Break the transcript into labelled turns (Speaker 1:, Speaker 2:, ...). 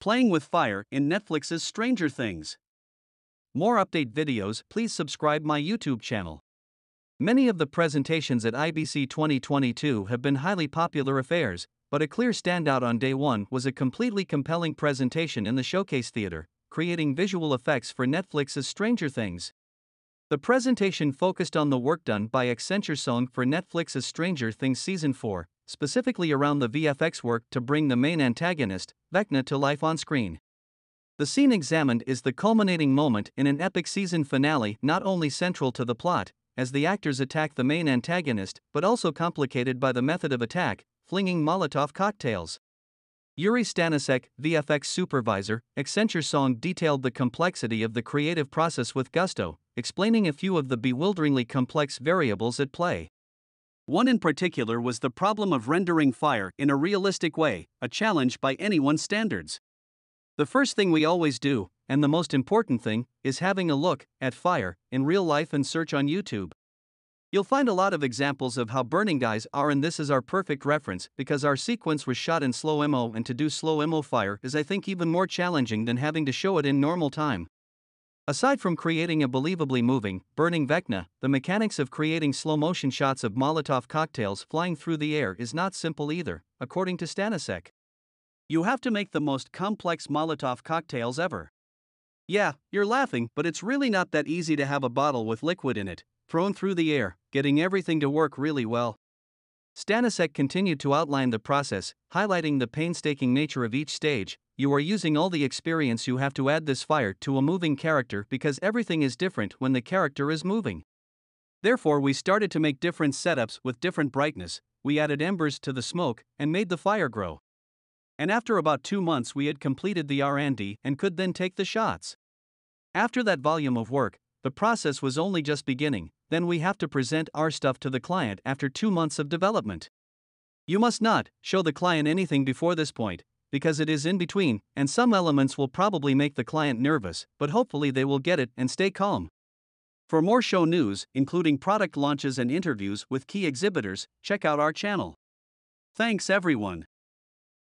Speaker 1: Playing with Fire in Netflix's Stranger Things. More update videos, please subscribe my YouTube channel. Many of the presentations at IBC 2022 have been highly popular affairs, but a clear standout on day one was a completely compelling presentation in the Showcase Theater, creating visual effects for Netflix's Stranger Things. The presentation focused on the work done by Accenture Song for Netflix's Stranger Things Season 4, specifically around the VFX work to bring the main antagonist, Vecna, to life on screen. The scene examined is the culminating moment in an epic season finale, not only central to the plot, as the actors attack the main antagonist, but also complicated by the method of attack, flinging Molotov cocktails. Yuri Stanisek, VFX supervisor, Accenture Song detailed the complexity of the creative process with gusto, explaining a few of the bewilderingly complex variables at play. One in particular was the problem of rendering fire in a realistic way, a challenge by anyone's standards. The first thing we always do, and the most important thing, is having a look at fire in real life and search on YouTube. You'll find a lot of examples of how burning guys are, and this is our perfect reference because our sequence was shot in slow mo, and to do slow mo fire is, I think, even more challenging than having to show it in normal time. Aside from creating a believably moving, burning Vecna, the mechanics of creating slow motion shots of Molotov cocktails flying through the air is not simple either, according to Stanisek. You have to make the most complex Molotov cocktails ever. Yeah, you're laughing, but it's really not that easy to have a bottle with liquid in it, thrown through the air, getting everything to work really well. Stanisek continued to outline the process, highlighting the painstaking nature of each stage, you are using all the experience you have to add this fire to a moving character because everything is different when the character is moving. Therefore, we started to make different setups with different brightness, we added embers to the smoke and made the fire grow. And after about 2 months we had completed the R&D and could then take the shots. After that volume of work, the process was only just beginning, then we have to present our stuff to the client after 2 months of development. You must not show the client anything before this point, because it is in between, and some elements will probably make the client nervous, but hopefully they will get it and stay calm. For more show news, including product launches and interviews with key exhibitors, check out our channel. Thanks everyone.